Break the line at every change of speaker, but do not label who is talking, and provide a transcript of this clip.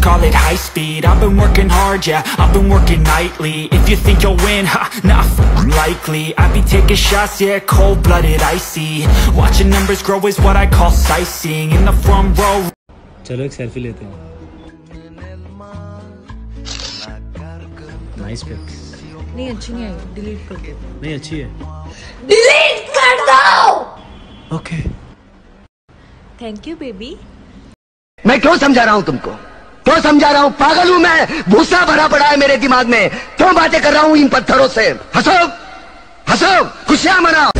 call it high speed I've been working hard, yeah, I've been working nightly If you think you'll win, ha, not f***ing likely I be taking shots, yeah, cold-blooded, icy Watching numbers grow is what I call sightseeing In the front row
चलो एक selfie लेते हैं nice pick
नहीं अच्छी नहीं आई delete कर दो
नहीं अच्छी है
डिलीट कर दो
ओके
थैंक यू बेबी
मैं क्यों समझा रहा हूँ तुमको? क्यों समझा रहा हूँ? पागल हूँ मैं। भूसा भरा पड़ा है मेरे दिमाग में। क्यों बातें कर रहा हूँ इन पत्थरों से? हंसो! हंसो! खुशियाँ मनाओ।